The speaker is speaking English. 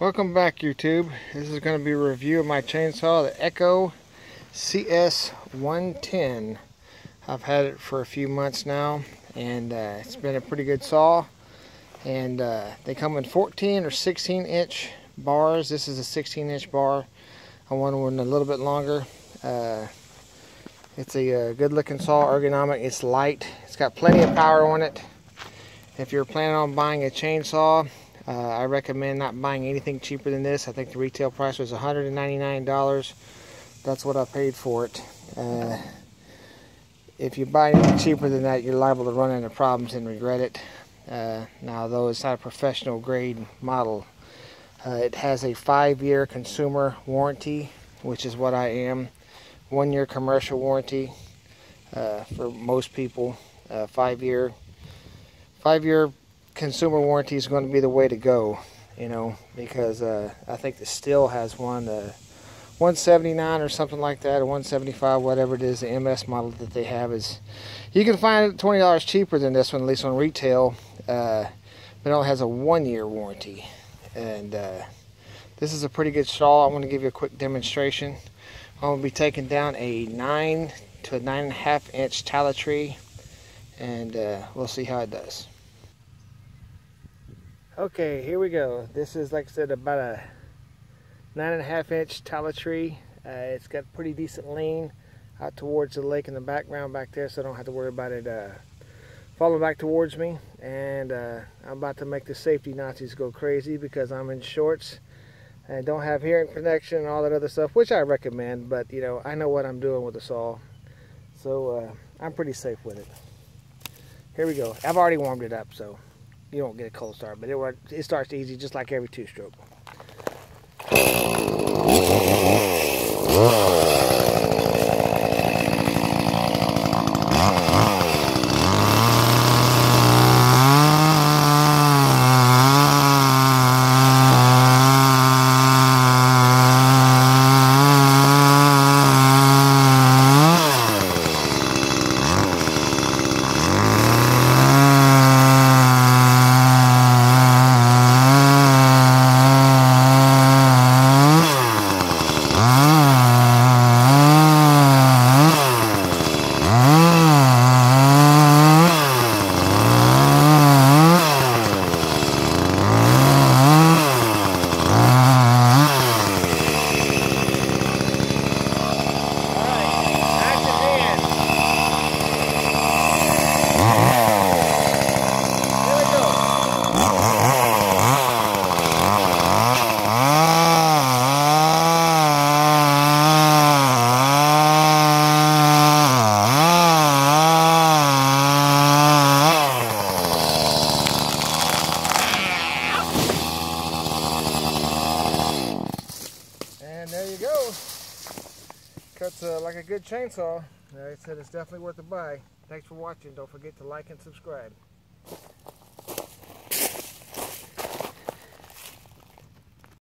Welcome back YouTube. This is going to be a review of my chainsaw, the Echo CS110. I've had it for a few months now and uh, it's been a pretty good saw. And uh, they come in 14 or 16 inch bars. This is a 16 inch bar. I want one a little bit longer. Uh, it's a uh, good looking saw, ergonomic, it's light. It's got plenty of power on it. If you're planning on buying a chainsaw, uh, I recommend not buying anything cheaper than this. I think the retail price was $199. That's what I paid for it. Uh, if you buy anything cheaper than that, you're liable to run into problems and regret it. Uh, now, though it's not a professional grade model, uh, it has a five-year consumer warranty, which is what I am. One-year commercial warranty uh, for most people. Uh, five-year, five-year consumer warranty is going to be the way to go, you know, because uh, I think the Stihl has one, uh, 179 or something like that, or 175, whatever it is, the MS model that they have is, you can find it $20 cheaper than this one, at least on retail, uh, but it only has a one-year warranty, and uh, this is a pretty good saw. I want to give you a quick demonstration. I'm going to be taking down a 9 to a 9.5 inch tallow tree, and uh, we'll see how it does. Okay, here we go. This is, like I said, about a nine and a half inch tallow tree. Uh, it's got pretty decent lean out towards the lake in the background back there, so I don't have to worry about it uh, falling back towards me. And uh, I'm about to make the safety Nazis go crazy because I'm in shorts and don't have hearing protection and all that other stuff, which I recommend, but you know, I know what I'm doing with the saw. So uh, I'm pretty safe with it. Here we go. I've already warmed it up, so you don't get a cold start, but it, it starts easy just like every two-stroke. And Cuts uh, like a good chainsaw. Like I said, it's definitely worth a buy. Thanks for watching. Don't forget to like and subscribe.